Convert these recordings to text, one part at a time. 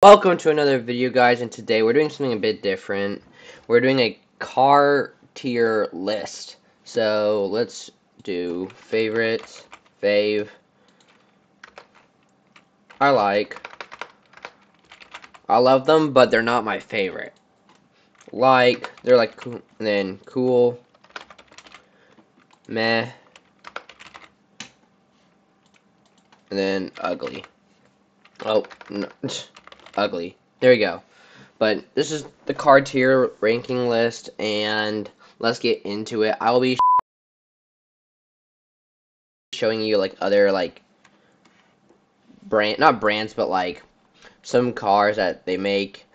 Welcome to another video guys and today we're doing something a bit different. We're doing a car tier list. So let's do favorites, fave, I like, I love them but they're not my favorite. Like, they're like cool, then cool, meh, and then ugly. Oh, no. ugly. There we go. But this is the card tier ranking list, and let's get into it. I will be showing you like other like brand, not brands, but like some cars that they make.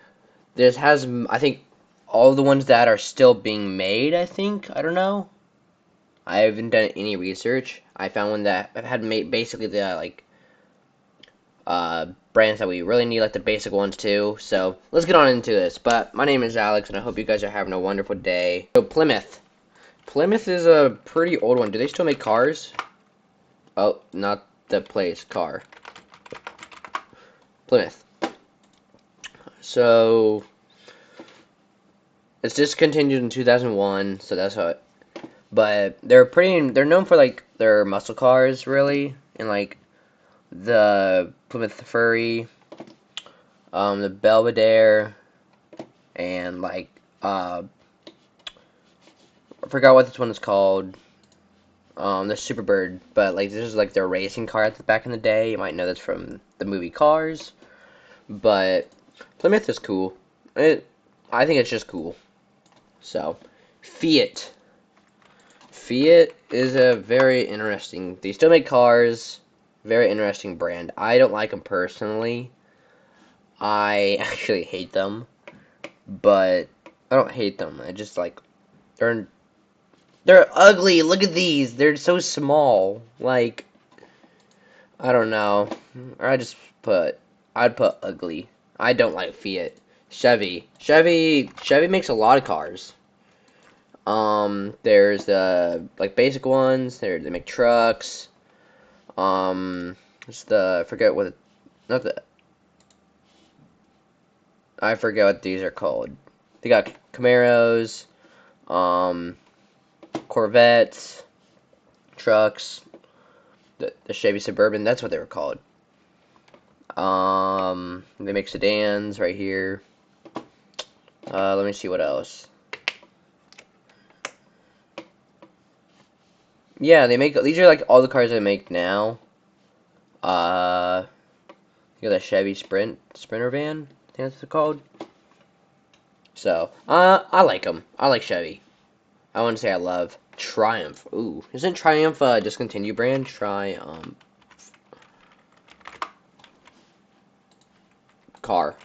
This has, I think, all the ones that are still being made. I think I don't know. I haven't done any research. I found one that had made basically the like uh, brands that we really need, like the basic ones too. So let's get on into this. But my name is Alex, and I hope you guys are having a wonderful day. So Plymouth. Plymouth is a pretty old one. Do they still make cars? Oh, not the place, car. Plymouth. So it's discontinued in 2001, so that's how it. But they're pretty. They're known for like their muscle cars, really, and like the Plymouth Fury, um, the Belvedere, and like uh, I forgot what this one is called. Um, the Superbird, but like this is like their racing car at the back in the day. You might know this from the movie Cars, but Plymouth is cool. It, I think it's just cool. So, Fiat. Fiat is a very interesting. They still make cars very interesting brand. I don't like them personally. I actually hate them. But I don't hate them. I just like they're they're ugly. Look at these. They're so small. Like I don't know. Or I just put I'd put ugly. I don't like Fiat. Chevy. Chevy Chevy makes a lot of cars. Um there's the like basic ones. They they make trucks. Um, it's the I forget what not the I forget what these are called. They got Camaros, um, Corvettes, trucks, the, the Chevy Suburban. That's what they were called. Um, they make sedans right here. Uh, let me see what else. Yeah, they make these are like all the cars I make now. Uh, you got the Chevy Sprint Sprinter van. I think that's what it's called. So, uh, I like them. I like Chevy. I want to say I love Triumph. Ooh, isn't Triumph a discontinued brand? Triumph car.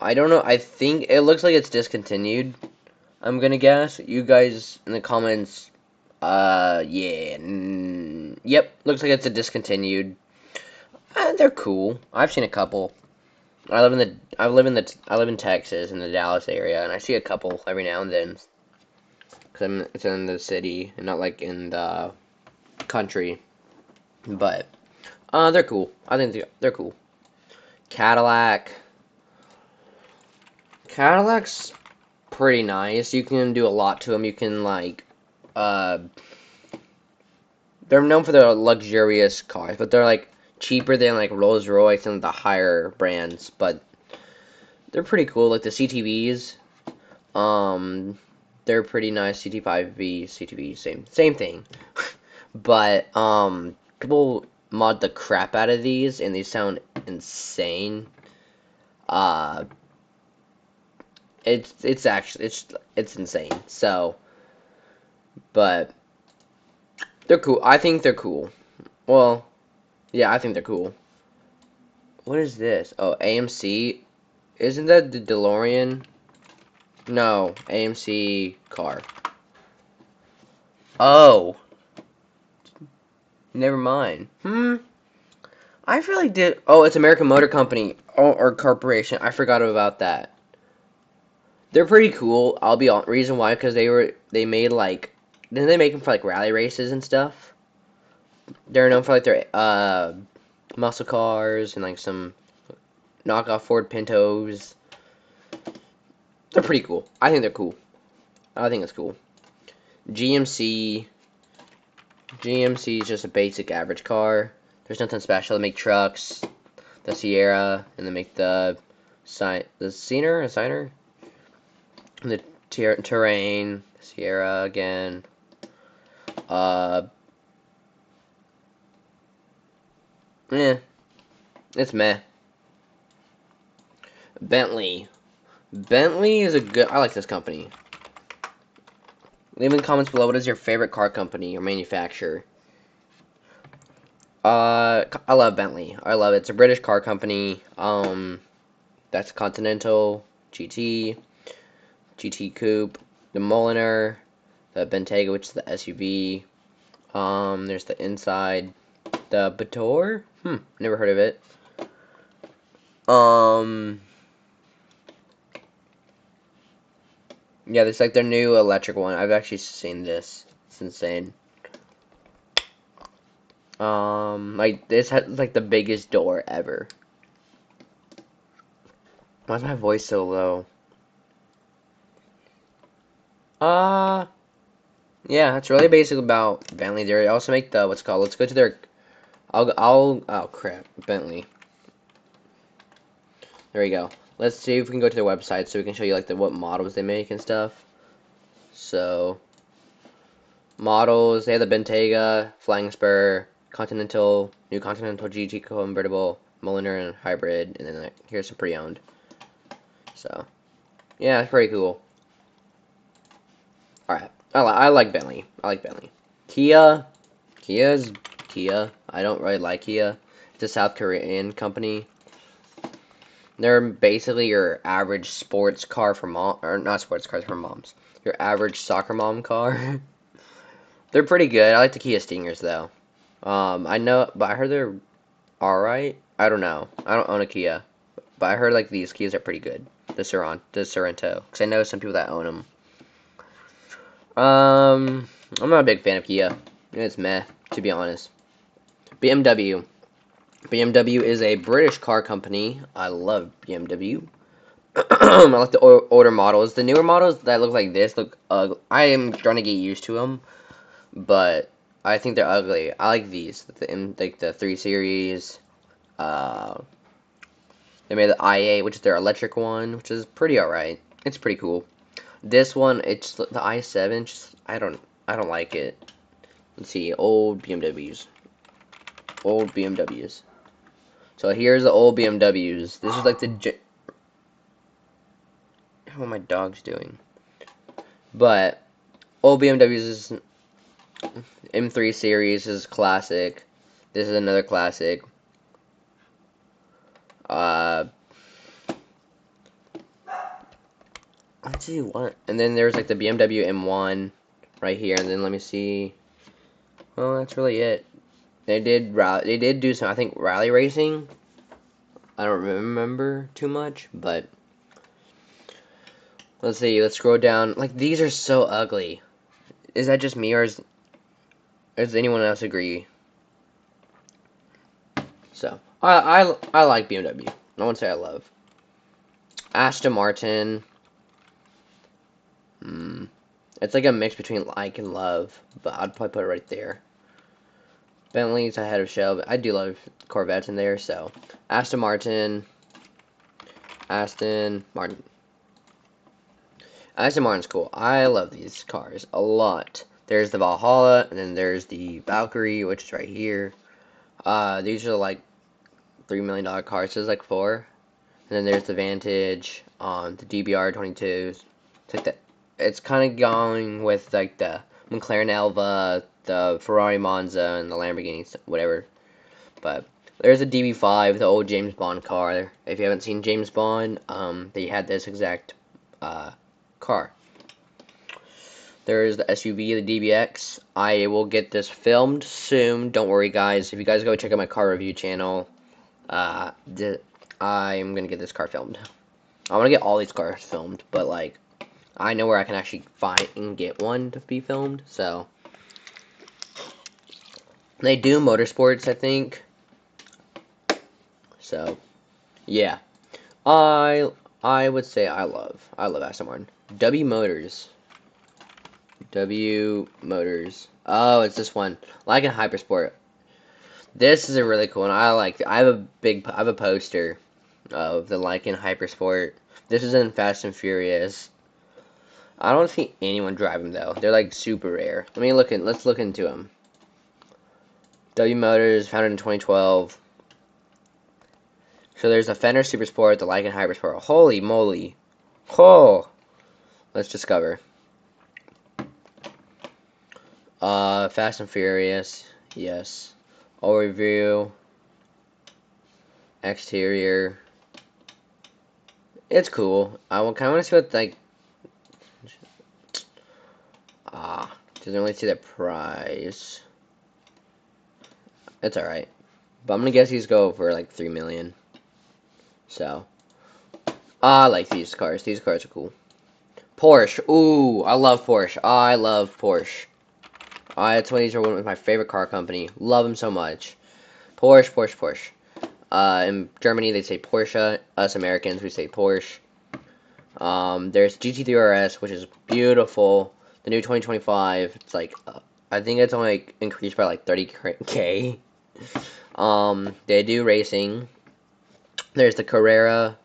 I don't know. I think it looks like it's discontinued. I'm gonna guess. You guys in the comments, uh, yeah, yep, looks like it's a discontinued. Uh, they're cool. I've seen a couple. I live in the I live in the I live in Texas in the Dallas area, and I see a couple every now and then. Cause I'm it's in the city and not like in the country, but uh, they're cool. I think they're, they're cool. Cadillac. Cadillac's pretty nice. You can do a lot to them. You can like, uh, they're known for their luxurious cars, but they're like cheaper than like Rolls Royce and the higher brands. But they're pretty cool. Like the CTVs, um, they're pretty nice. CT5V, CTV, same same thing. but um, people mod the crap out of these, and they sound insane. Uh, it's it's actually it's it's insane. So, but they're cool. I think they're cool. Well, yeah, I think they're cool. What is this? Oh, AMC. Isn't that the DeLorean? No, AMC car. Oh. Never mind. Hmm. I really did. Oh, it's American Motor Company or, or Corporation. I forgot about that. They're pretty cool. I'll be on. Reason why? Because they were they made like didn't they make them for like rally races and stuff? They're known for like their uh muscle cars and like some knockoff Ford Pintos. They're pretty cool. I think they're cool. I think it's cool. GMC. GMC is just a basic average car. There's nothing special. They make trucks, the Sierra, and they make the sign the Scener, a Signer, the ter Terrain, Sierra again. Uh, yeah, it's meh. Bentley. Bentley is a good. I like this company. Leave in the comments below what is your favorite car company or manufacturer. Uh, I love Bentley. I love it. It's a British car company. Um, that's Continental, GT, GT Coupe, the Mulliner, the Bentayga, which is the SUV. Um, there's the inside, the Batur. Hmm, never heard of it. Um, yeah, there's like their new electric one. I've actually seen this. It's insane. Um, like this has like the biggest door ever. Why's my voice so low? Uh, yeah, that's really basic about Bentley. They also make the what's called. Let's go to their. I'll I'll oh crap Bentley. There we go. Let's see if we can go to their website so we can show you like the what models they make and stuff. So models they have the Bentayga, Flying Spur, Continental, new Continental GT convertible, Mulliner and hybrid, and then like, here's some pre-owned. So, yeah, it's pretty cool. All right, I, li I like Bentley. I like Bentley. Kia, Kia's Kia. I don't really like Kia. It's a South Korean company. They're basically your average sports car for mom, or not sports cars for moms. Your average soccer mom car. They're pretty good. I like the Kia Stingers though. Um, I know, but I heard they're alright. I don't know. I don't own a Kia. But I heard, like, these Kias are pretty good. The Sorento. The Sorento. Because I know some people that own them. Um, I'm not a big fan of Kia. It's meh, to be honest. BMW. BMW is a British car company. I love BMW. I like the older models. The newer models that look like this look ugly. I am trying to get used to them. But I think they're ugly. I like these, the, like the 3 Series. Uh, they made the i8, which is their electric one, which is pretty alright. It's pretty cool. This one, it's the i7. Just, I don't, I don't like it. Let's see, old BMWs, old BMWs. So here's the old BMWs. This is like the. How are my dogs doing? But old BMWs is M3 series is classic. This is another classic. Uh, let's see what. And then there's like the BMW M1 right here. And then let me see. Well, that's really it. They did they did do some I think rally racing. I don't remember too much, but let's see. Let's scroll down. Like these are so ugly. Is that just me or is does anyone else agree? So, I, I, I like BMW. I won't say I love. Aston Martin. Hmm. It's like a mix between like and love, but I'd probably put it right there. Bentley's ahead of Shelby. I do love Corvettes in there, so. Aston Martin. Aston Martin. Aston Martin's cool. I love these cars a lot. There's the Valhalla, and then there's the Valkyrie, which is right here. Uh, these are like three million dollar cars. So there's like four, and then there's the Vantage, um, the DBR 22s. It's like that. It's kind of going with like the McLaren Elva, the Ferrari Monza, and the Lamborghini, whatever. But there's a DB5, the old James Bond car. If you haven't seen James Bond, um, they had this exact uh, car. There's the SUV, the DBX. I will get this filmed soon. Don't worry, guys. If you guys go check out my car review channel, uh, I'm gonna get this car filmed. I want to get all these cars filmed, but like, I know where I can actually find and get one to be filmed. So they do motorsports, I think. So, yeah. I I would say I love I love Aston Martin. W Motors. W Motors. Oh, it's this one. Like Lykan Hypersport. This is a really cool one. I like. I have a big. I have a poster of the Lykan Hypersport. This is in Fast and Furious. I don't see anyone drive them though. They're like super rare. Let me look in. Let's look into them. W Motors, founded in 2012. So there's the Fenyr SuperSport, the Lykan Hypersport. Holy moly! Oh, let's discover. Uh, Fast and Furious, yes. Overview. Exterior. It's cool. I will kind of want to see what like. Doesn't really see the price. It's alright. But I'm gonna guess these go for like three million. So, I like these cars. These cars are cool. Porsche. Ooh, I love Porsche. I love Porsche. I, that's of these are one of my favorite car company. Love them so much. Porsche, Porsche, Porsche. Uh, in Germany, they say Porsche. Us Americans, we say Porsche. Um, there's GT3 RS, which is beautiful. The new 2025, it's like, uh, I think it's only like, increased by like 30k. Um, they do racing. There's the Carrera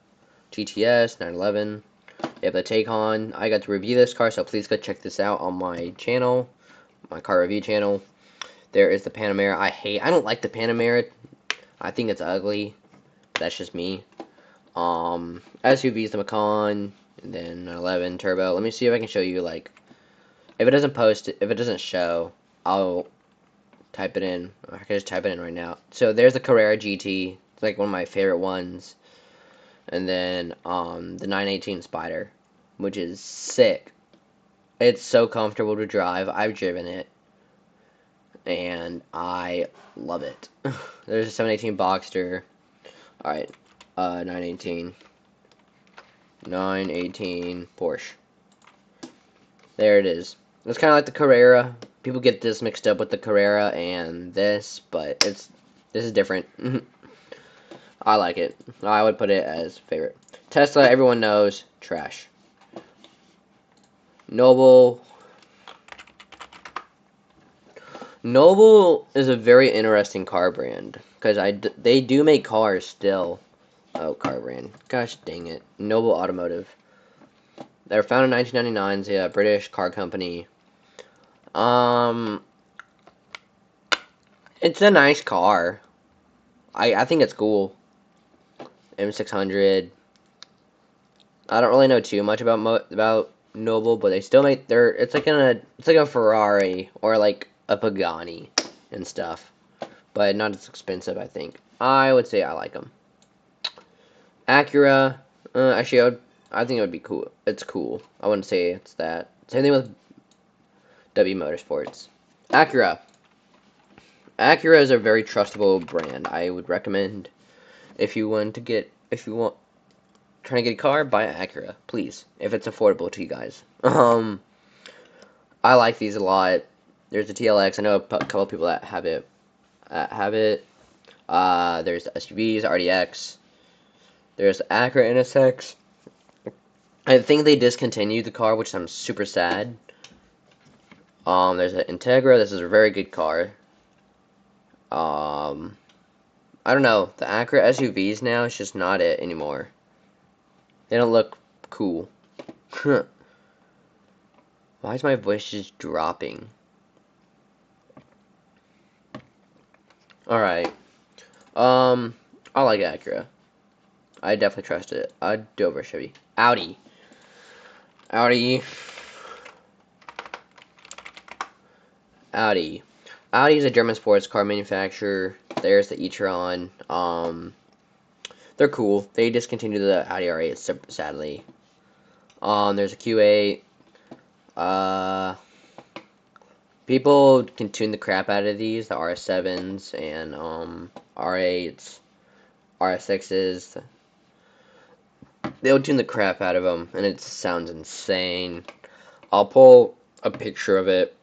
GTS 911. They have the Taycan. I got to review this car, so please go check this out on my channel my car review channel. There is the Panamera. I hate, I don't like the Panamera. I think it's ugly. That's just me. Um, SUV is the Macan, and then 11 Turbo. Let me see if I can show you, like, if it doesn't post, if it doesn't show, I'll type it in. I can just type it in right now. So there's the Carrera GT. It's like one of my favorite ones. And then, um, the 918 Spider, which is sick. It's so comfortable to drive. I've driven it. And I love it. There's a 718 Boxster. Alright. Uh, 918. 918 Porsche. There it is. It's kind of like the Carrera. People get this mixed up with the Carrera and this, but it's this is different. I like it. I would put it as favorite. Tesla, everyone knows, trash. Noble. Noble is a very interesting car brand because I they do make cars still. Oh, car brand. Gosh dang it. Noble Automotive. They were founded in 1999. It's a British car company. Um, it's a nice car. I I think it's cool. M600. I don't really know too much about Mo about noble, but they still make their. It's like a it's like a Ferrari or like a Pagani and stuff, but not as expensive. I think I would say I like them. Acura, uh, actually, I, would, I think it would be cool. It's cool. I wouldn't say it's that. Same thing with W Motorsports. Acura. Acura is a very trustable brand. I would recommend if you want to get if you want trying to get a car, buy an Acura, please, if it's affordable to you guys. Um, I like these a lot. There's the TLX. I know a couple people that have it. Have it. Uh, there's the SUVs, RDX. There's the Acura NSX. I think they discontinued the car, which I'm super sad. Um, there's an Integra. This is a very good car. Um, I don't know. The Acura SUVs now, it's just not it anymore. They don't look cool. Why is my voice just dropping? Alright. Um, I like Acura. I definitely trust it. I'd do over Chevy. Audi. Audi. Audi. Audi is a German sports car manufacturer. There's the e-tron. Um, they're cool. They discontinued the Audi R8, sadly. Um, there's a Q8. Uh, people can tune the crap out of these, the RS7s and um, R8s, RS6s. They'll tune the crap out of them, and it sounds insane. I'll pull a picture of it,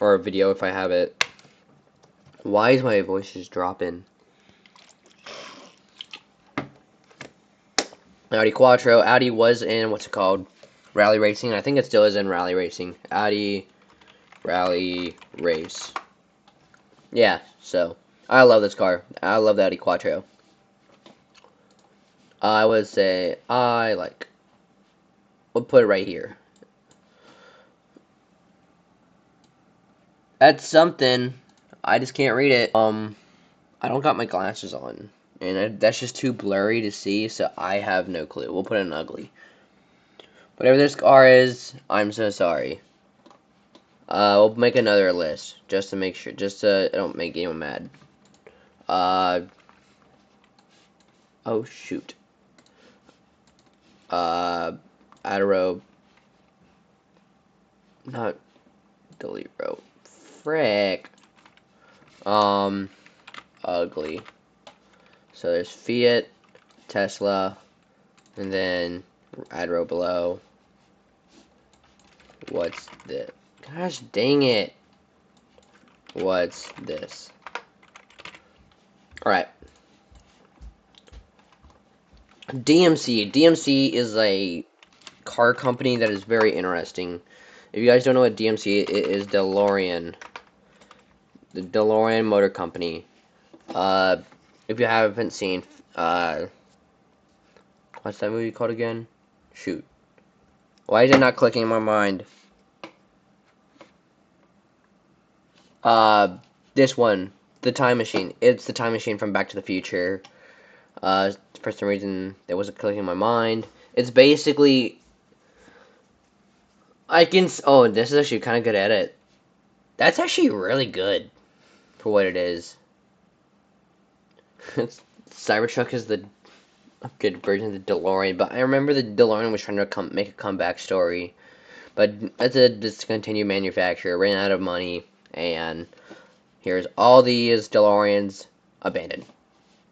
or a video if I have it. Why is my voice just dropping? Audi Quattro. Audi was in what's it called? Rally Racing. I think it still is in Rally Racing. Audi Rally Race. Yeah, so I love this car. I love the Audi Quattro. I would say I like. We'll put it right here. That's something. I just can't read it. Um, I don't got my glasses on, and I, that's just too blurry to see. So I have no clue. We'll put in ugly. Whatever this car is, I'm so sorry. Uh, we'll make another list just to make sure, just to don't make anyone mad. Uh, oh shoot. Uh, row. Not delete row. Frick. Um, ugly. So there's Fiat, Tesla, and then add row below. What's this? Gosh dang it. What's this? Alright. DMC. DMC is a car company that is very interesting. If you guys don't know what DMC is, it is DeLorean. The DeLorean Motor Company. Uh, if you haven't seen, uh, what's that movie called again? Shoot. Why is it not clicking in my mind? Uh, this one, the time machine. It's the time machine from Back to the Future. Uh, for some reason, that wasn't clicking in my mind. It's basically, I can. Oh, this is actually kind of good edit. That's actually really good for what it is. Cybertruck is the good version of the DeLorean, but I remember the DeLorean was trying to come make a comeback story, but it's a discontinued manufacturer, ran out of money and here's all these DeLoreans abandoned.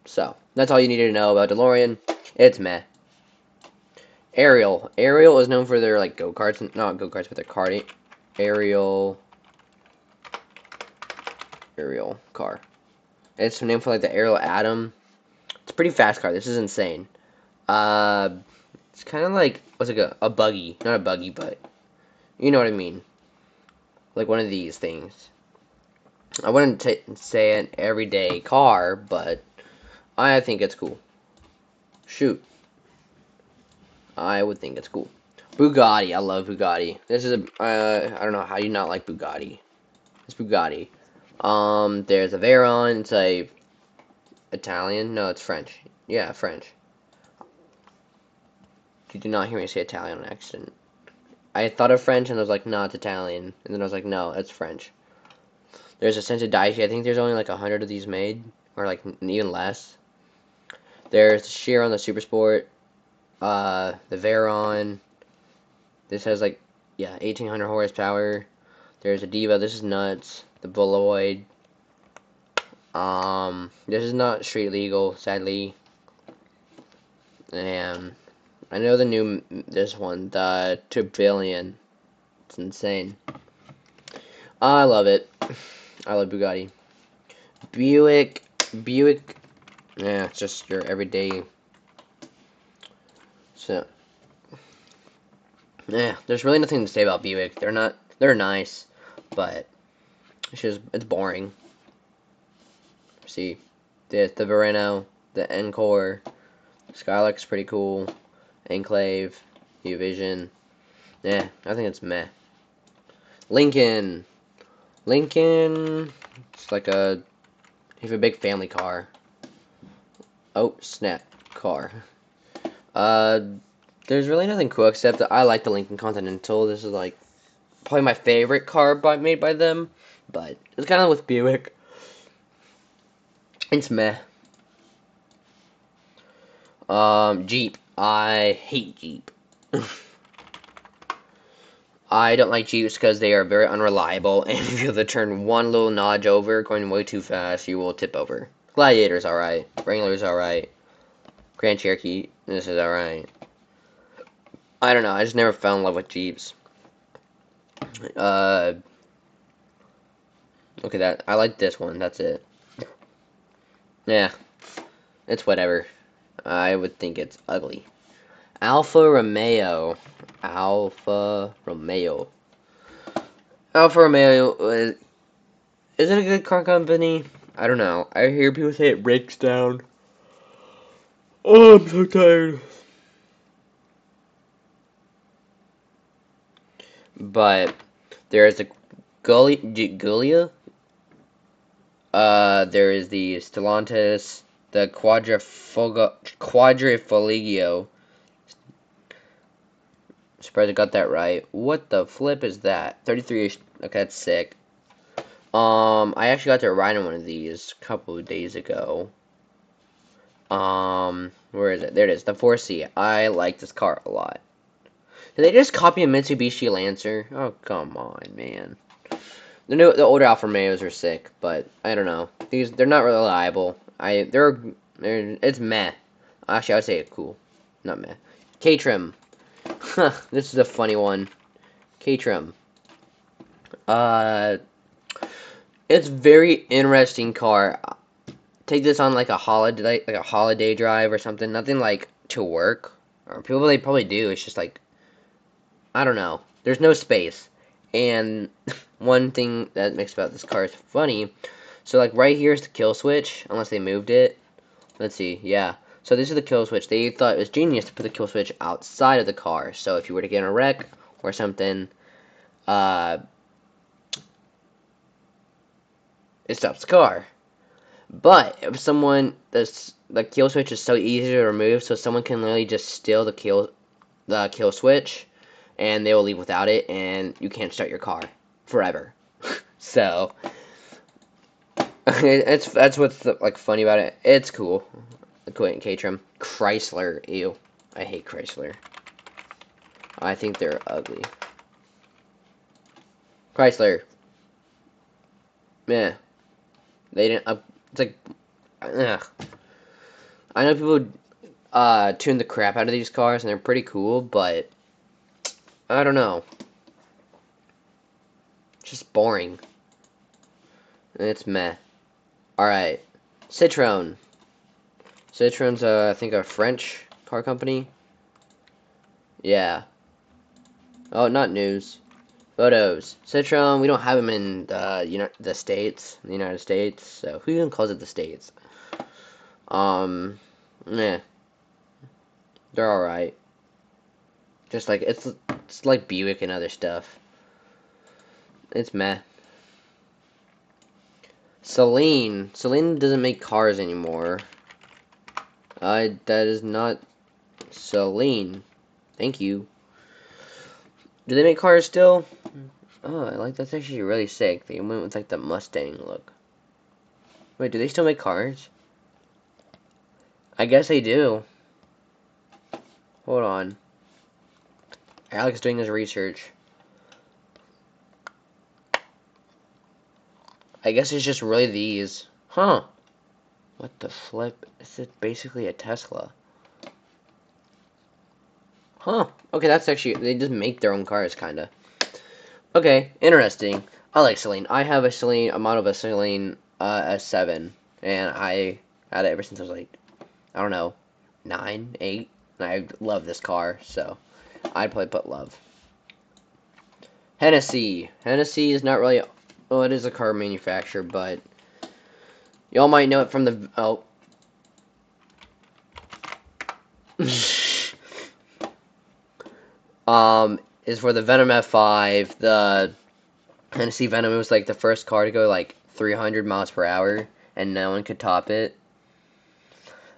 So, that's all you needed to know about DeLorean. It's meh. Ariel. Ariel is known for their, like, go-karts. Not go-karts, but their karting. Ariel. Ariel car. It's named for, like, the Ariel Atom. It's a pretty fast car. This is insane. Uh, it's kind of like, what's it, a, a buggy. Not a buggy, but you know what I mean like one of these things. I wouldn't say an everyday car, but I think it's cool. Shoot. I would think it's cool. Bugatti. I love Bugatti. This is a. Uh, I don't know how you not like Bugatti. It's Bugatti. Um, there's a Veyron. It's a Italian. No, it's French. Yeah, French. You did not hear me say Italian on accident. I thought of French and I was like, no, it's Italian. And then I was like, no, it's French. There's a Daichi. I think there's only like a hundred of these made, or like even less. There's the Chiron, the Super Sport, uh, the Veyron. This has like, yeah, 1800 horsepower. There's a Diva. This is nuts. The Boloid. Um, this is not street legal, sadly. And I know the new this one, the Tourbillon. It's insane. I love it. I love Bugatti. Buick, Buick. Yeah, it's just your everyday. So, yeah, there's really nothing to say about Buick. They're not. They're nice, but it's just it's boring. See, the the Verano, the Encore, Skylark's pretty cool. Enclave, Envision. Yeah, I think it's meh. Lincoln. Lincoln. It's like a. Have a big family car. Oh, snap. Car. Uh, there's really nothing cool except that I like the Lincoln Continental. This is like probably my favorite car by, made by them. But it's kind of with Buick. It's meh. Um, Jeep. I hate Jeep. I don't like Jeeps because they are very unreliable, and if you have to turn one little nudge over, going way too fast, you will tip over. Gladiator's alright. Wrangler's alright. Grand Cherokee, this is alright. I don't know, I just never fell in love with Jeeps. Uh, look at that I like this one, that's it. Yeah, it's whatever. I would think it's ugly. Alfa Romeo. Alfa Romeo. Alfa Romeo is, is it a good car company? I don't know. I hear people say it breaks down. Oh, I'm so tired. But there's a Giulia. Uh, there is the Stellantis, the Quadrifogo, Quadrifoglio. Surprised I got that right. What the flip is that? 33 Okay, that's sick. Um, I actually got to ride in one of these a couple of days ago. Um, where is it? There it is, the 4C. I like this car a lot. Did they just copy a Mitsubishi Lancer? Oh, come on, man. The new, the older Alfa Romeos are sick, but I don't know. These, they're not reliable. I, they're, they're, it's meh. Actually, I would say it's cool. Not meh. K-Trim. Huh, this is a funny one. K-Trim. Uh, it's very interesting car. Take this on like a holiday, like a holiday drive or something. Nothing like to work. Or people they probably do. It's just like, I don't know. There's no space. And one thing that makes about this car is funny. So like right here is the kill switch, unless they moved it. Let's see. Yeah. So this is the kill switch. They thought it was genius to put the kill switch outside of the car. So if you were to get in a wreck or something, uh, it stops the car. But if someone this the kill switch is so easy to remove, so someone can literally just steal the kill the kill switch, and they will leave without it, and you can't start your car forever. so it's that's what's like funny about it. It's cool. Quentin K-Trim. Chrysler. Ew. I hate Chrysler. I think they're ugly. Chrysler. Meh. They didn't up. It's like, ugh. I know people uh, tune the crap out of these cars, and they're pretty cool, but I don't know. Just boring. It's meh. Alright. Citroen. Citroen's, uh, I think, a French car company. Yeah. Oh, not news. Photos. Citroen, we don't have them in the, you know, the States, the United States, so who even calls it the States? Um, meh. They're alright. Just like, it's, it's like Buick and other stuff. It's meh. Saleen. Saleen doesn't make cars anymore. I, that is not Saleen. Thank you. Do they make cars still? Oh, I like that's actually really sick. They went with like the Mustang look. Wait, do they still make cars? I guess they do. Hold on. Alex doing his research. I guess it's just really these. Huh. What the flip? Is it basically a Tesla? Huh. Okay, that's actually... They just make their own cars, kind of. Okay, interesting. I like Saleen. I have a Saleen, a model of a Saleen uh, S7, and I had it ever since I was like, I don't know, nine, eight. And I love this car, so I'd probably put love. Hennessey. Hennessey is not really, well, it is a car manufacturer, but y'all might know it from the, oh. um, is for the Venom F5. The Hennessey Venom was like the first car to go like 300 miles per hour, and no one could top it.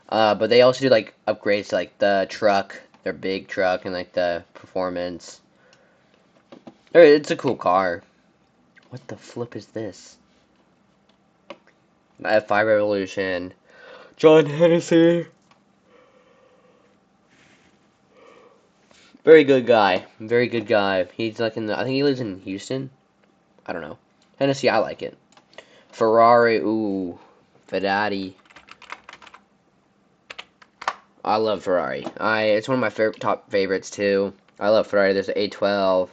Uh, but they also do like upgrades to like the truck, their big truck, and like the performance. It's a cool car. What the flip is this? F5 Revolution. John Hennessey. Very good guy. Very good guy. He's like in the, I think he lives in Houston. I don't know. Hennessey, I like it. Ferrari, ooh. Ferrari. I love Ferrari. I it's one of my favorite top favorites too. I love Ferrari. There's the A12,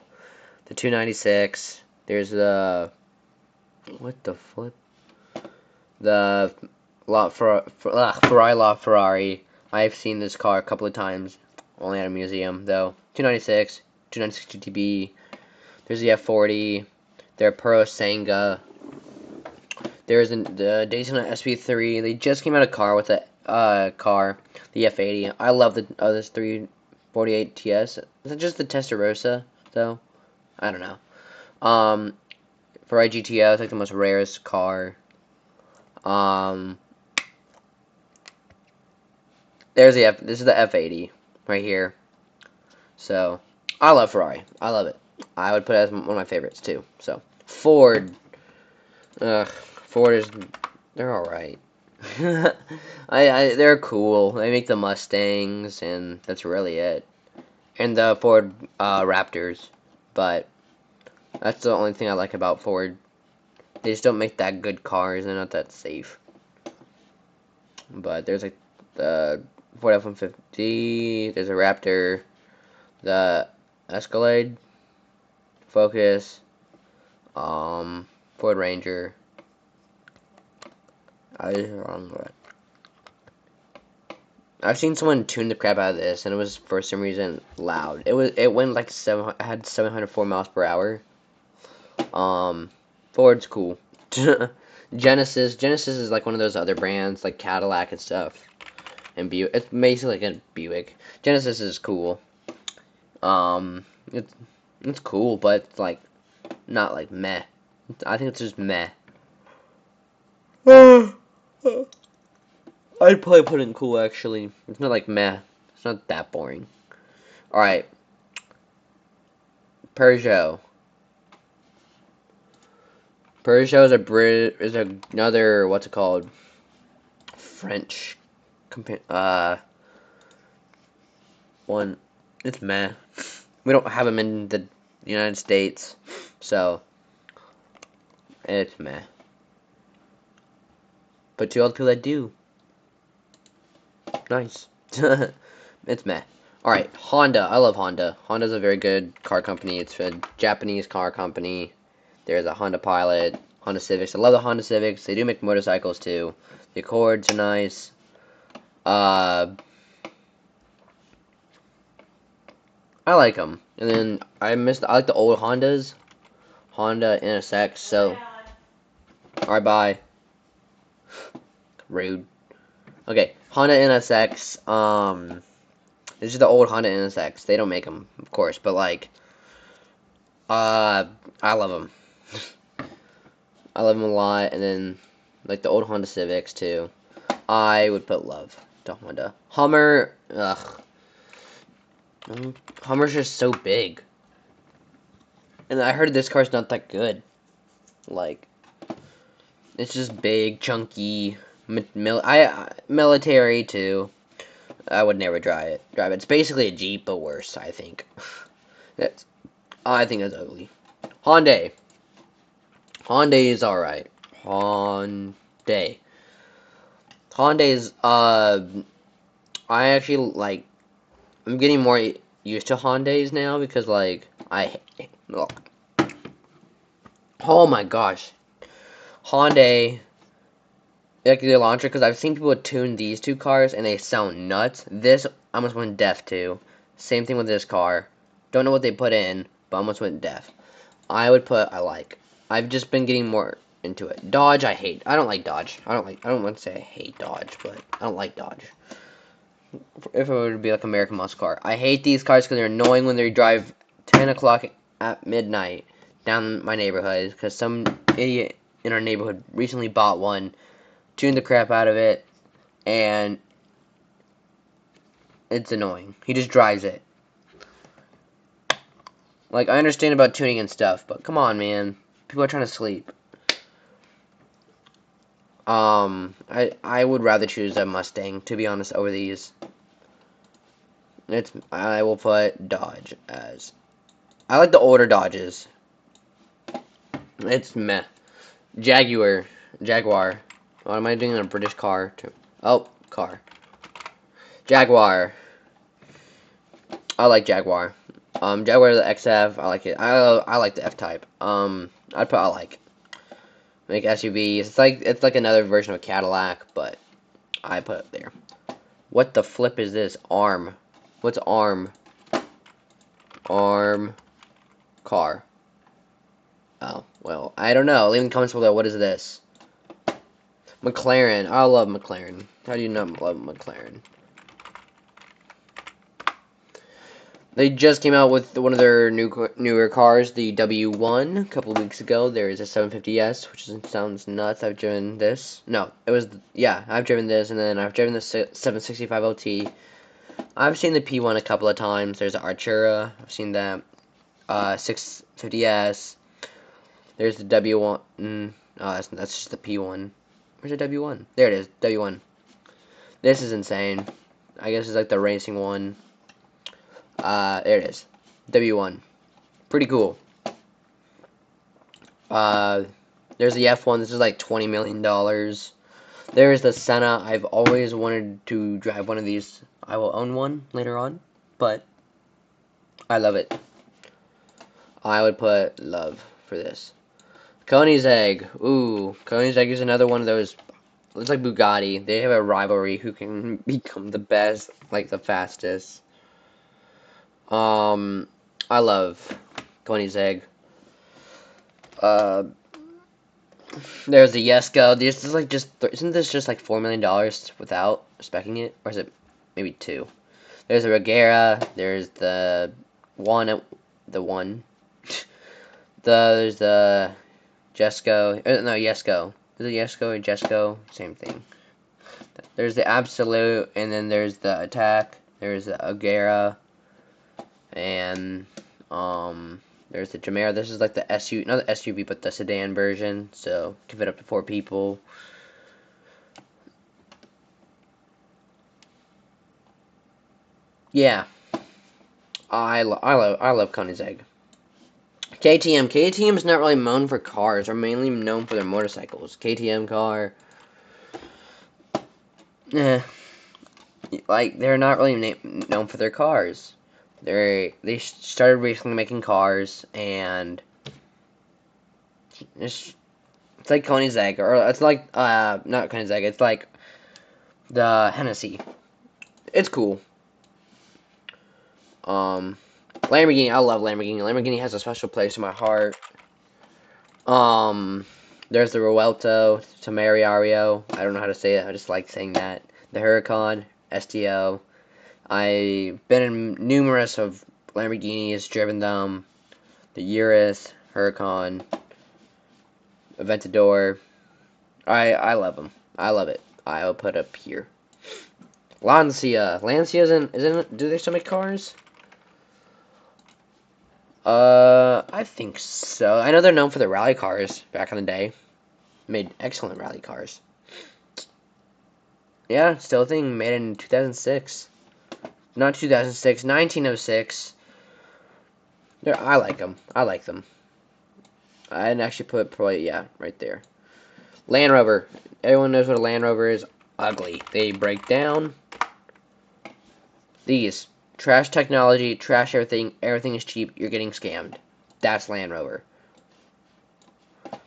the 296. There's the what the flip? The Fer, ugh, Ferrari La Ferrari. I've seen this car a couple of times. Only at a museum though. 296, 296 GTB. There's the F40. There Purosangue. There's an, the Daytona SP3. They just came out of car with a uh, car, the F80. I love the uh, this 348 TS. Is it just the Testarossa though? I don't know. Um, Ferrari GTO is like the most rarest car. Um, there's the F. This is the F80 right here. So I love Ferrari. I love it. I would put it as one of my favorites too. So Ford. Ugh, Ford is they're all right. I, I they're cool. They make the Mustangs, and that's really it. And the Ford uh, Raptors, but that's the only thing I like about Ford. They just don't make that good cars. They're not that safe. But there's like the Ford F-150. There's a Raptor. The Escalade. Focus. Um, Ford Ranger. I was wrong. But I've seen someone tune the crap out of this, and it was for some reason loud. It was it went like seven. I had 704 miles per hour. Um, Ford's cool. Genesis, Genesis is like one of those other brands like Cadillac and stuff. And Buick, it's basically like a Buick. Genesis is cool. Um, it's it's cool, but it's like not like meh. I think it's just meh. I'd probably put in cool actually. It's not like meh. It's not that boring. Alright. Peugeot. Peugeot is a Brit is another what's it called? French uh one it's meh. We don't have them in the United States, so it's meh. But to all the people that do, nice. it's meh. Alright, Honda. I love Honda. Honda's a very good car company. It's a Japanese car company. There's a Honda Pilot, Honda Civics. I love the Honda Civics. They do make motorcycles too. The Accords are nice. Uh, I like them. And then I missed. I like the old Hondas. Honda NSX. So, alright, bye. Rude. Okay, Honda NSX. Um, this is the old Honda NSX. They don't make them, of course, but like, uh, I love them. I love them a lot, and then like the old Honda Civics too. I would put love Honda. Hummer, ugh. Hummer's just so big. And I heard this car's not that good. Like, it's just big, chunky, mil I uh, military too. I would never drive it. Drive it. It's basically a Jeep, but worse. I think. That's. I think it's ugly. Hyundai. Hyundai is alright. Hyundai. Is, uh, I actually, like, I'm getting more used to Hyundais now because, like, I, look. Oh my gosh. Hyundai, like the Elantra, because I've seen people tune these two cars and they sound nuts. This, I almost went deaf to. Same thing with this car. Don't know what they put in, but I almost went deaf. I would put I like. I've just been getting more into it. Dodge, I hate. I don't like Dodge. I don't like. I don't want to say I hate Dodge, but I don't like Dodge. If it were to be like American muscle car, I hate these cars because they're annoying when they drive 10 o'clock at midnight down my neighborhood. Because some idiot in our neighborhood recently bought one, tuned the crap out of it, and it's annoying. He just drives it. Like, I understand about tuning and stuff, but come on, man. People are trying to sleep. Um, I I would rather choose a Mustang, to be honest, over these. It's I will put Dodge as. I like the older Dodges. It's meh. Jaguar, Jaguar. What am I doing in a British car? Oh, car. Jaguar. I like Jaguar. Um, Jaguar the XF, I like it. I I like the F Type. Um, I'd put I like. Make SUVs. It's like it's like another version of Cadillac, but I put it there. What the flip is this arm? What's arm? Arm car. Oh, well, I don't know. Leave in the comments below. What is this? McLaren. I love McLaren. How do you not love McLaren? They just came out with one of their new newer cars, the W1, a couple weeks ago. There is a 750S, which sounds nuts. I've driven this. No, it was, yeah, I've driven this, and then I've driven the 765LT. I've seen the P1 a couple of times. There's the Artura. I've seen that. Uh, 650S. There's the W1. Mm, oh, that's, that's just the P1. Where's the W1? There it is, W1. This is insane. I guess it's like the racing one. Uh, there it is. W1. Pretty cool. Uh, there's the F1. This is like $20 million. There's the Senna. I've always wanted to drive one of these. I will own one later on. But, I love it. I would put love for this. Koenigsegg. Ooh, Koenigsegg is another one of those. It's like Bugatti. They have a rivalry who can become the best, like the fastest. Um, I love Koenigsegg. Uh, there's the Jesko. This is like just isn't this just like four million dollars without specking it, or is it maybe two? There's the Regera. There's the one. The one. the there's the Jesko. Uh, no, Jesko. Is it Jesko or Jesko? Same thing. There's the Absolute, and then there's the Attack. There's the Agera and um, there's the Gemera. This is like the SUV, not the SUV, but the sedan version. So can fit up to four people. Yeah, I lo I love I love Koenigsegg. KTM. KTM is not really known for cars. They're mainly known for their motorcycles. KTM car. Eh. Like, they're not really known for their cars. They they started recently making cars, and it's it's like Koenigsegg, or it's like uh not Koenigsegg. It's like the Hennessey. It's cool. Um, Lamborghini. I love Lamborghini. Lamborghini has a special place in my heart. Um, there's the Ruelto, Temerario. I don't know how to say it. I just like saying that. The Huracan, STO. I've been in numerous of Lamborghinis, driven them, the Urus, Huracan, Aventador. I I love them. I love it. I'll put up here. Lancia. Lancia isn't isn't do they still make cars? Uh, I think so. I know they're known for their rally cars back in the day. Made excellent rally cars. Yeah, still a thing. Made in 2006 not 2006, 1906. They're, I like them. I like them. I'd actually put probably, yeah, right there. Land Rover. Everyone knows what a Land Rover is. Ugly. They break down. These. Trash technology, trash everything, everything is cheap, you're getting scammed. That's Land Rover.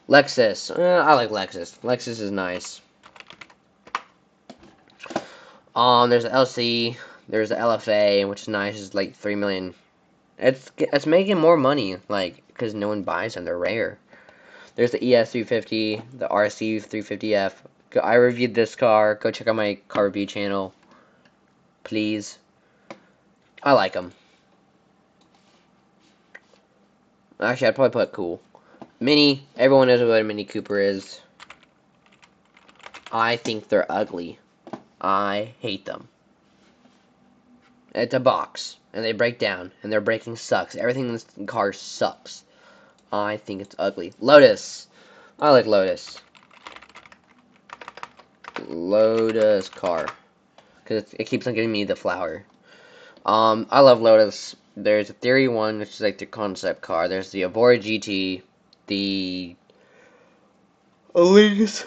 Lexus. Uh, I like Lexus. Lexus is nice. Um, there's LC. There's the LFA, which is nice. It's like three million. It's it's making more money, like because no one buys them. They're rare. There's the ES350, the RC350F. I reviewed this car. Go check out my car review channel, please. I like them. Actually, I'd probably put cool. Mini. Everyone knows what a Mini Cooper is. I think they're ugly. I hate them. It's a box, and they break down, and their braking sucks. Everything in this car sucks. I think it's ugly. Lotus. I like Lotus. Lotus car. Because it keeps on giving me the flower. Um, I love Lotus. There's a Theory 1, which is like the concept car. There's the Evora GT. The... Elise.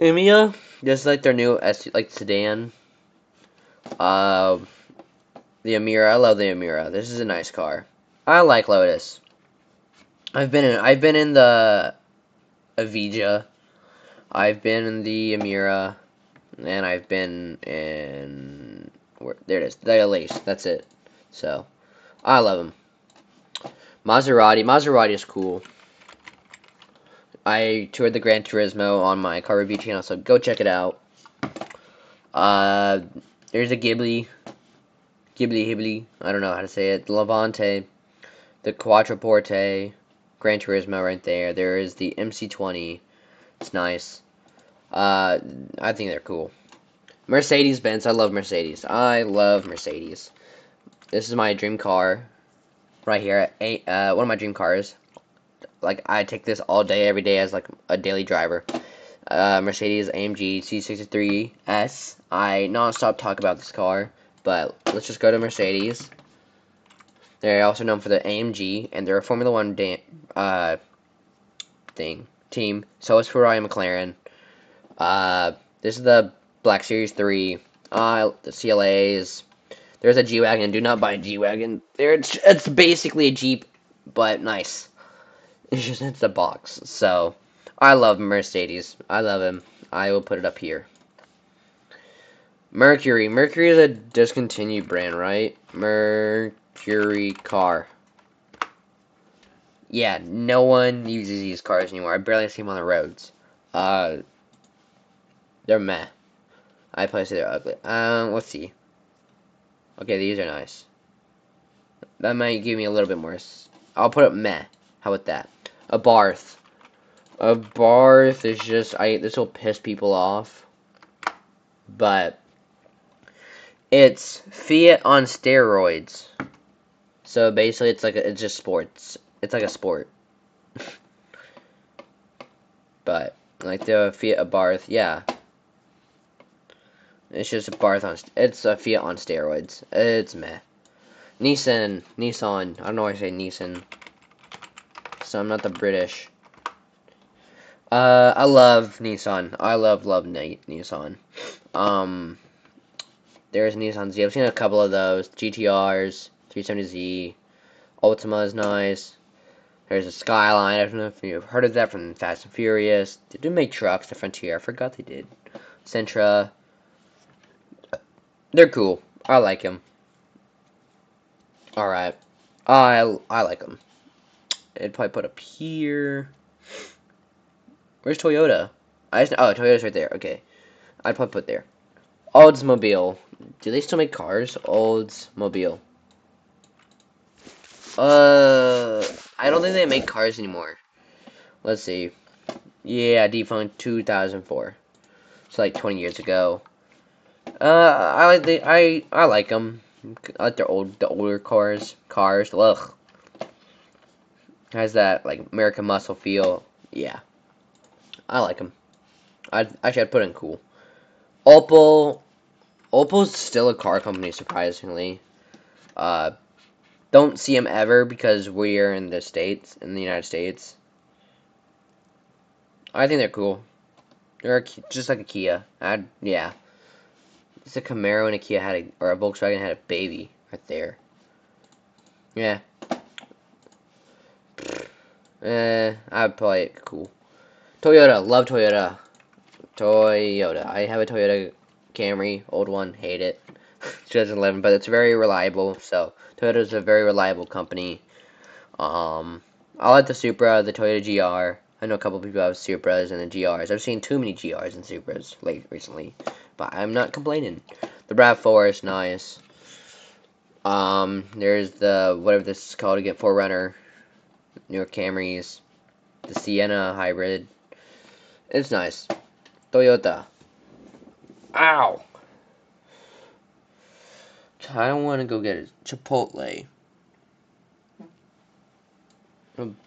Emeya. Just like their new, S like, sedan. Uh, the Emira. I love the Emira. This is a nice car. I like Lotus. I've been in. I've been in the Evija. I've been in the Emira, and I've been in where, there it is. The lace. That's it. So, I love them. Maserati. Maserati is cool. I toured the Gran Turismo on my car review channel, so go check it out. Uh, there's a Ghibli. Ghibli Ghibli. I don't know how to say it. Levante. The Quattroporte. Gran Turismo right there. There is the MC20. It's nice. Uh, I think they're cool. Mercedes Benz. I love Mercedes. I love Mercedes. This is my dream car. Right here. Uh, one of my dream cars like I take this all day, every day as like a daily driver. Uh, Mercedes AMG C63S. I non-stop talk about this car, but let's just go to Mercedes. They're also known for the AMG, and they're a Formula One uh, thing team. So is Ferrari McLaren. Uh, this is the Black Series 3. Uh, the CLAs. There's a G-Wagon. Do not buy a G-Wagon. It's, it's basically a Jeep, but nice. It's just it's a box. So I love Mercedes. I love him. I will put it up here. Mercury. Mercury is a discontinued brand, right? Mercury car. Yeah, no one uses these cars anymore. I barely see them on the roads. Uh, they're meh. I probably say they're ugly. Um, let's see. Okay, these are nice. That might give me a little bit more. I'll put up meh. How about that? Abarth. Abarth is just, I this will piss people off. But, it's Fiat on steroids. So basically, it's like a, it's just sports. It's like a sport. but like the Fiat Abarth, yeah. It's just a Barth on. It's a Fiat on steroids. It's meh. Nissan, Nissan. I don't know why I say Nissan so I'm not the British. Uh, I love Nissan. I love, love Nissan. Um, there's Nissan Z. I've seen a couple of those. GTRs, 370Z. Altima is nice. There's a Skyline. I don't know if you've heard of that from Fast and Furious. They do make trucks, the Frontier. I forgot they did. Sentra. They're cool. I like them. Alright. I, I like them. I'd probably put up here. Where's Toyota? I just, oh, Toyota's right there. Okay. I'd probably put there. Oldsmobile. Do they still make cars? Oldsmobile. Uh, I don't think they make cars anymore. Let's see. Yeah, defunct 2004. It's like 20 years ago. Uh, I like the I I like them. I like their old the older cars. Cars. Ugh. Has that like American muscle feel. Yeah, I like them. I actually I'd put in cool. Opel. Opel's still a car company, surprisingly. Uh, don't see them ever because we're in the states, in the United States. I think they're cool. They're just like a Kia. I'd, yeah. It's a Camaro and a Kia had a, or a Volkswagen had a baby right there. Yeah. Eh, I'd probably cool. Toyota, love Toyota. Toyota. I have a Toyota Camry, old one, hate it. 2011, but it's very reliable. So Toyota is a very reliable company. Um, I like the Supra, the Toyota GR. I know a couple people have Supras and the GRs. I've seen too many GRs and Supras late recently, but I'm not complaining. The Rav4 is nice. Um, there's the whatever this is called again, 4Runner. New York Camrys, the Sienna hybrid. It's nice. Toyota. Ow! I don't want to go get a Chipotle.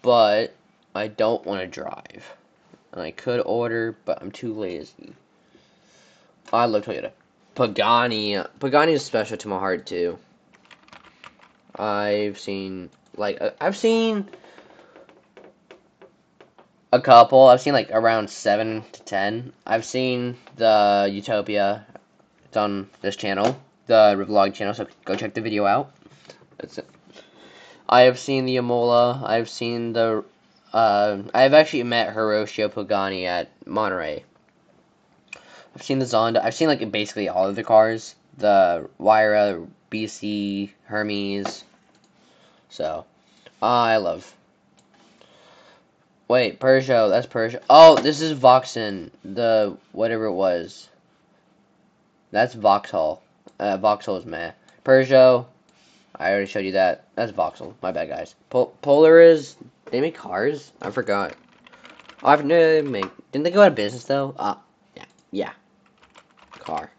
But I don't want to drive. And I could order, but I'm too lazy. I love Toyota. Pagani. Pagani is special to my heart too. I've seen like I've seen a couple. I've seen like around seven to ten. I've seen the Utopia. It's on this channel, the vlog channel. So go check the video out. That's it. I have seen the Imola. I've seen the. Uh, I've actually met Horacio Pagani at Monterey. I've seen the Zonda. I've seen like basically all of the cars. the Huayra, BC, Hermes. So, I love. Wait, Peugeot, that's Peugeot. Oh, this is Voxen. the whatever it was. That's Vauxhall. Uh, Vauxhall is meh. Peugeot, I already showed you that. That's Vauxhall. My bad, guys. Pol Polaris, they make cars? I forgot. I've no make. Didn't they go out of business though? Uh, yeah, yeah. Car.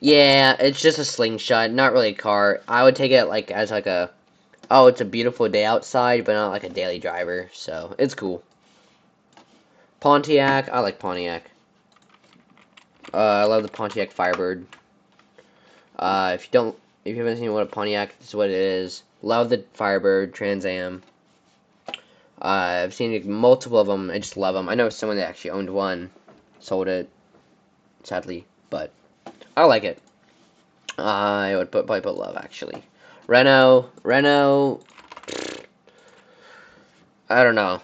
Yeah, it's just a slingshot, not really a car. I would take it like as like a, oh, it's a beautiful day outside, but not like a daily driver. So it's cool. Pontiac, I like Pontiac. Uh, I love the Pontiac Firebird. Uh, if you don't, if you haven't seen what a Pontiac, this is what it is. Love the Firebird Trans Am. Uh, I've seen multiple of them. I just love them. I know someone that actually owned one, sold it, sadly, but I like it. I would put probably put love actually. Renault, Renault. I don't know.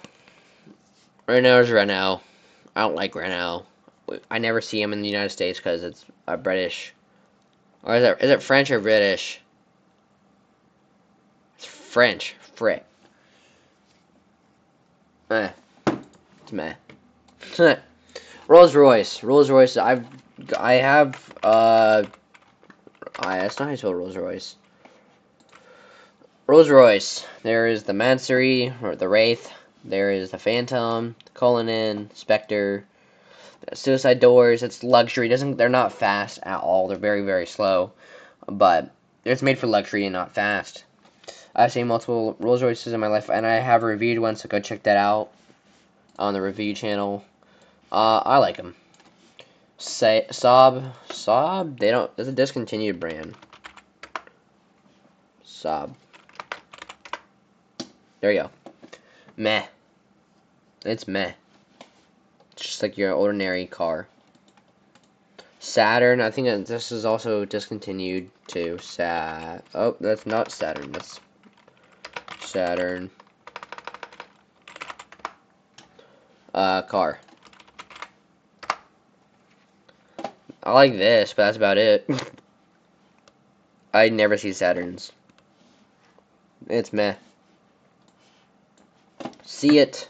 Renault's Renault. I don't like Renault. I never see him in the United States because it's a British. Or is it is it French or British? It's French. Frick. Eh. It's meh. Rolls Royce. Rolls Royce. I've I have uh I that's not how you spell Rolls Royce. Rolls Royce. There is the Mansory or the Wraith. There is the Phantom, Cullinan, Spectre, Suicide Doors. It's luxury. doesn't they're not fast at all. They're very very slow, but it's made for luxury and not fast. I've seen multiple Rolls Royces in my life, and I have reviewed one, so go check that out on the review channel. Uh, I like them. Say Saab, Saab. They don't. It's a discontinued brand. Saab. There you go. Meh. It's meh. It's just like your ordinary car. Saturn. I think this is also discontinued too. Sat. Oh, that's not Saturn. That's Saturn. Uh, car. I like this, but that's about it. I never see Saturns. It's meh. See it.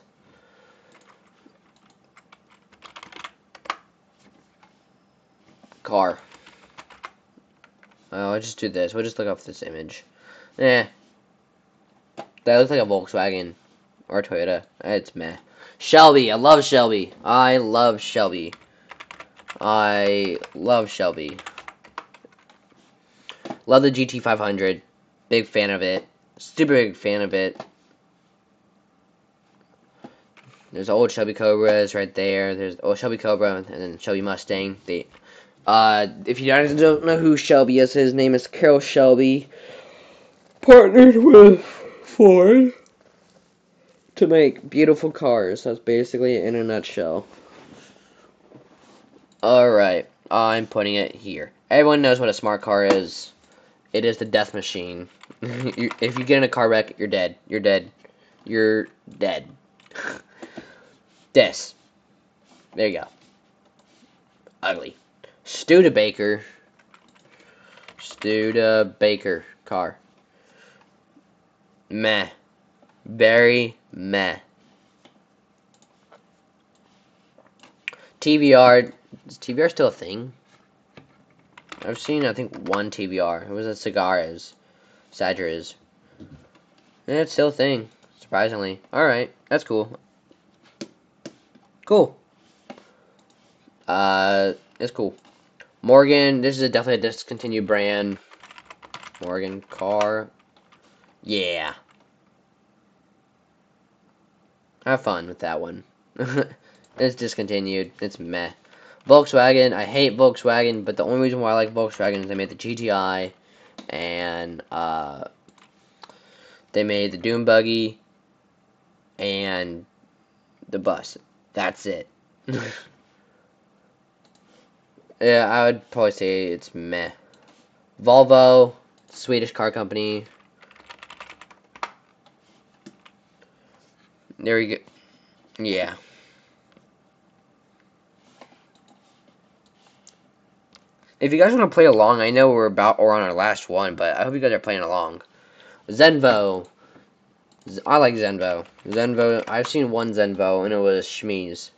Car. Oh, I'll just do this. We'll just look up this image. Eh. That looks like a Volkswagen or Toyota. It's meh. Shelby. I love Shelby. I love Shelby. I love Shelby. Love the GT500. Big fan of it. Super big fan of it. There's old Shelby Cobras right there. There's old Shelby Cobra and then Shelby Mustang. They, uh, if you guys don't know who Shelby is, his name is Carroll Shelby. Partnered with Ford to make beautiful cars. That's basically in a nutshell. Alright, I'm putting it here. Everyone knows what a smart car is. It is the death machine. if you get in a car wreck, you're dead. You're dead. You're dead. this. There you go. Ugly. Studebaker. Studebaker car meh. Very meh. TVR, is TVR still a thing? I've seen, I think, one TVR. It was a Cigars. Sagres. Yeah, it's still a thing, surprisingly. Alright, that's cool. Cool. Uh, it's cool. Morgan, this is a definitely a discontinued brand. Morgan car. Yeah. Have fun with that one. it's discontinued. It's meh. Volkswagen, I hate Volkswagen, but the only reason why I like Volkswagen is they made the GTI, and uh, they made the Doom Buggy, and the bus. That's it. yeah, I would probably say it's meh. Volvo, Swedish car company, There we go. Yeah. if you guys want to play along, I know we're about or on our last one, but I hope you guys are playing along. Zenvo. I like Zenvo. Zenvo. I've seen one Zenvo, and it was Shmee's.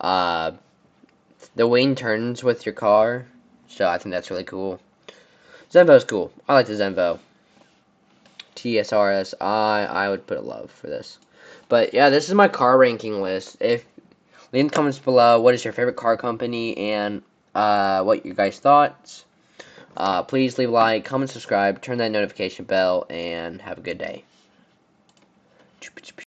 Uh, the wing turns with your car, so I think that's really cool. Zenvo's cool. I like the Zenvo. TSRS. I I would put a love for this. But yeah, this is my car ranking list. If leave in the comments below what is your favorite car company and uh, what you guys thoughts. Uh, please leave a like, comment, subscribe, turn that notification bell, and have a good day. Choo -choo